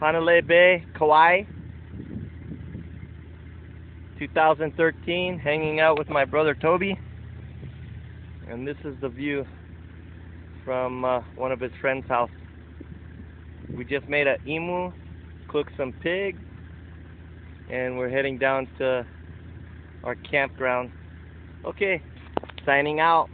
Hanalei Bay, Kauai. 2013, hanging out with my brother Toby. And this is the view from uh, one of his friend's house. We just made an imu, cooked some pig, and we're heading down to our campground. Okay, signing out.